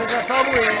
Vocês já tá estão.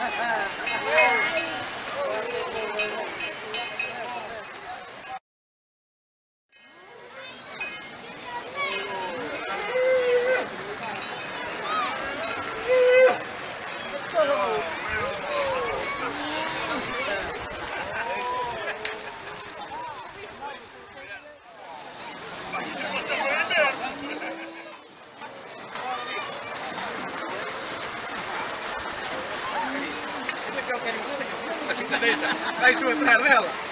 Ha ha ha! Deixa, vai tu atrás dela.